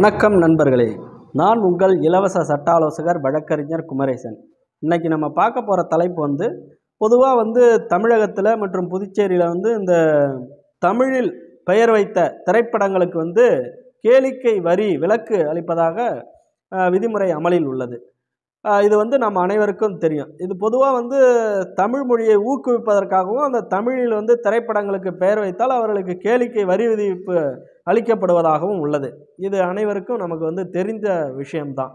வணக்கம் நண்பர்களே. நான் உங்கள் இலவச சட்ட ஆலோசகர் வழக்கறிஞர் குமரேசன். இன்னைக்கு நம்ம பார்க்க போகிற தலைப்பு வந்து பொதுவாக வந்து தமிழகத்தில் மற்றும் புதுச்சேரியில் வந்து இந்த தமிழில் பெயர் வைத்த திரைப்படங்களுக்கு வந்து கேளிக்கை வரி விலக்கு அளிப்பதாக விதிமுறை அமலில் உள்ளது. இது வந்து நம்ம அனைவருக்கும் தெரியும். இது பொதுவாக வந்து தமிழ் மொழியை ஊக்குவிப்பதற்காகவும் அந்த தமிழில் வந்து திரைப்படங்களுக்கு பெயர் வைத்தால் அவர்களுக்கு கேளிக்கை வரி விதிப்பு அளிக்கப்படுவதாகவும் உள்ளது. இது அனைவருக்கும் நமக்கு வந்து தெரிந்த விஷயம்தான்.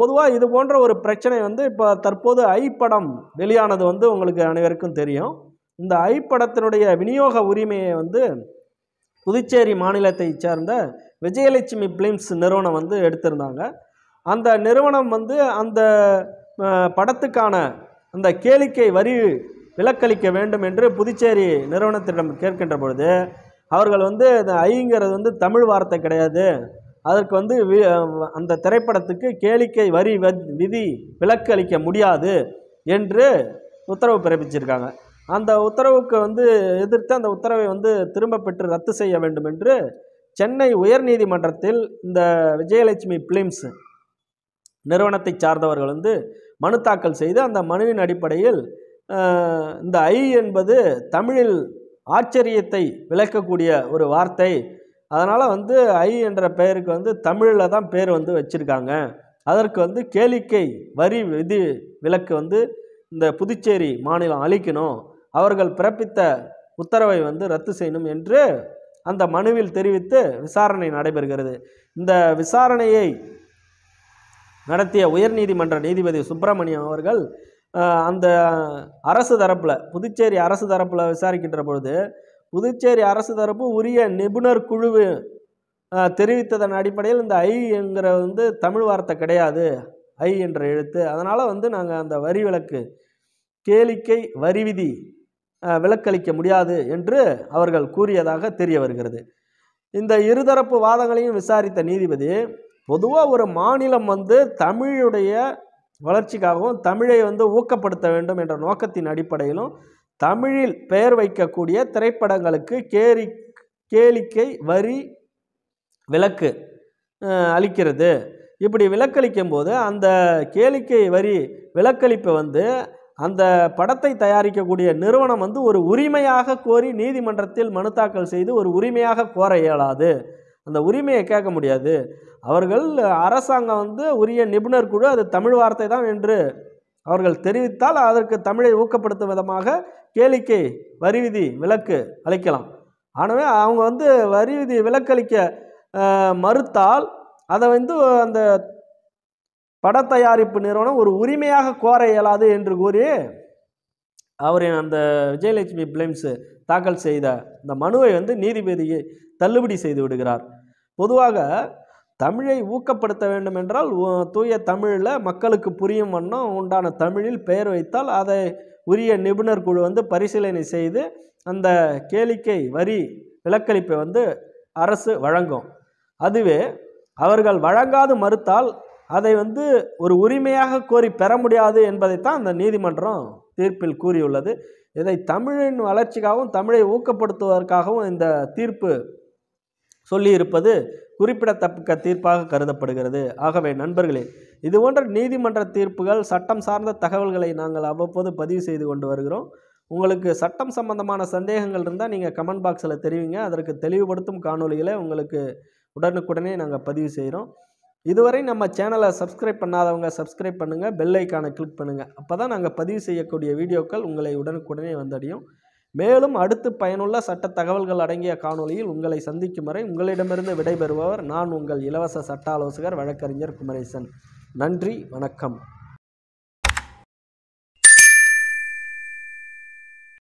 பொதுவாக இது போன்ற ஒரு பிரச்சனை வந்து இப்போ தற்போது ஐ படம் வெளியானது வந்து உங்களுக்கு அனைவருக்கும் தெரியும். இந்த ஐ படத்தினுடைய விநியோக உரிமையை வந்து புதுச்சேரி மாநிலத்தை சேர்ந்த விஜயலட்சுமி பிலிம்ஸ் நிறுவனம் வந்து எடுத்திருந்தாங்க. அந்த நிறுவனம் வந்து அந்த படத்துக்கான அந்த கேளிக்கை வரி விலக்களிக்க வேண்டும் என்று புதுச்சேரி நிறுவனத்திடம் கேட்கின்ற பொழுது அவர்கள் வந்து இந்த ஐங்கிறது வந்து தமிழ் வார்த்தை கிடையாது. அதற்கு வந்து வி- அந்த திரைப்படத்துக்கு கேளிக்கை வரி விதி விலக்கு அளிக்க முடியாது என்று உத்தரவு பிறப்பிச்சிருக்காங்க. அந்த உத்தரவுக்கு வந்து எதிர்த்து அந்த உத்தரவை வந்து திரும்ப பெற்று ரத்து செய்ய வேண்டும் என்று சென்னை உயர்நீதிமன்றத்தில் இந்த விஜயலட்சுமி பிலிம்ஸ் நிறுவனத்தை சார்ந்தவர்கள் வந்து மனு தாக்கல் செய்து அந்த மனுவின் அடிப்படையில் இந்த ஐ என்பது தமிழில் ஆச்சரியத்தை விளக்கக்கூடிய ஒரு வார்த்தை. அதனால் வந்து ஐ என்ற பெயருக்கு வந்து தமிழில் தான் பேர் வந்து வச்சுருக்காங்க. அதற்கு வந்து கேளிக்கை வரி விதி விலக்கு வந்து இந்த புதுச்சேரி மாநிலம் அளிக்கணும். அவர்கள் பிறப்பித்த உத்தரவை வந்து ரத்து செய்யணும் என்று அந்த மனுவில் தெரிவித்து விசாரணை நடைபெறுகிறது. இந்த விசாரணையை நடத்திய உயர்நீதிமன்ற நீதிபதி சுப்பிரமணியம் அவர்கள் அந்த அரசு தரப்பில் புதுச்சேரி அரசு தரப்பில் விசாரிக்கின்ற பொழுது புதுச்சேரி அரசு தரப்பு உரிய நிபுணர் குழு தெரிவித்ததன் அடிப்படையில் இந்த ஐ என்கிற வந்து தமிழ் வார்த்தை கிடையாது. ஐ என்ற எழுத்து. அதனால் வந்து நாங்கள் அந்த வரி விலக்கு கேளிக்கை வரி விதி விலக்களிக்க முடியாது என்று அவர்கள் கூறியதாக தெரிய வருகிறது. இந்த இருதரப்பு வாதங்களையும் விசாரித்த நீதிபதி பொதுவாக ஒரு மாநிலம் வந்து தமிழுடைய வளர்ச்சிக்காகவும் தமிழை வந்து ஊக்கப்படுத்த வேண்டும் என்ற நோக்கத்தின் அடிப்படையிலும் தமிழில் பெயர் வைக்கக்கூடிய திரைப்படங்களுக்கு கேரி கேளிக்கை வரி விலக்கு அளிக்கிறது. இப்படி விலக்களிக்கும் போது அந்த கேளிக்கை வரி விலக்களிப்பு வந்து அந்த படத்தை தயாரிக்கக்கூடிய நிறுவனம் வந்து ஒரு உரிமையாக கோரி நீதிமன்றத்தில் மனு தாக்கல் செய்து ஒரு உரிமையாக கோர இயலாது. அந்த உரிமையை கேட்க முடியாது. அவர்கள் அரசாங்கம் வந்து உரிய நிபுணர் குழு அது தமிழ் வார்த்தை தான் என்று அவர்கள் தெரிவித்தால் அதற்கு தமிழை ஊக்கப்படுத்தும் விதமாக கேளிக்கை வரி விதி விலக்கு அளிக்கலாம். ஆனவே அவங்க வந்து வரி விதி விலக்களிக்க மறுத்தால் அதை வந்து அந்த பட தயாரிப்பு நிறுவனம் ஒரு உரிமையாக கோர இயலாது என்று கூறி அவரின் அந்த விஜயலட்சுமி பிலிம்ஸ் தாக்கல் செய்த இந்த மனுவை வந்து நீதிபதி தள்ளுபடி செய்து விடுகிறார். பொதுவாக தமிழை ஊக்கப்படுத்த வேண்டும் என்றால் தூய தமிழில் மக்களுக்கு புரியும் வண்ணம் உண்டான தமிழில் பெயர் வைத்தால் அதை உரிய நிபுணர் குழு வந்து பரிசீலனை செய்து அந்த கேளிக்கை வரி விலக்களிப்பை வந்து அரசு வழங்கும். அதுவே அவர்கள் வழங்காது மறுத்தால் அதை வந்து ஒரு உரிமையாக கோரி பெற முடியாது என்பதைத்தான் அந்த நீதிமன்றம் தீர்ப்பில் கூறியுள்ளது. இதை தமிழின் வளர்ச்சிக்காகவும் தமிழை ஊக்கப்படுத்துவதற்காகவும் இந்த தீர்ப்பு சொல்லியிருப்பது குறிப்பிடத்தக்க தீர்ப்பாக கருதப்படுகிறது. ஆகவே நண்பர்களே இது போன்ற நீதிமன்ற தீர்ப்புகள் சட்டம் சார்ந்த தகவல்களை நாங்கள் அவ்வப்போது பதிவு செய்து கொண்டு வருகிறோம். உங்களுக்கு சட்டம் சம்பந்தமான சந்தேகங்கள் இருந்தால் நீங்கள் கமெண்ட் பாக்ஸில் தெரிவிங்க. அதற்கு தெளிவுபடுத்தும் காணொளிகளை உங்களுக்கு உடனுக்குடனே நாங்கள் பதிவு செய்கிறோம் இதுவரை நம்ம சேனலை சப்ஸ்கிரைப் பண்ணாதவங்க சப்ஸ்கிரைப் பண்ணுங்கள் பெல் ஐக்கானை கிளிக் பண்ணுங்கள் அப்போ தான் நாங்கள் பதிவு செய்யக்கூடிய வீடியோக்கள் உங்களை உடனுக்குடனே வந்தடையும். மேலும் அடுத்து பயனுள்ள சட்ட தகவல்கள் அடங்கிய காணொளியில் உங்களை சந்திக்கும் வரை உங்களிடமிருந்து விடைபெறுபவர் நான் உங்கள் இலவச சட்ட ஆலோசகர் வழக்கறிஞர் குமரேசன். நன்றி வணக்கம்.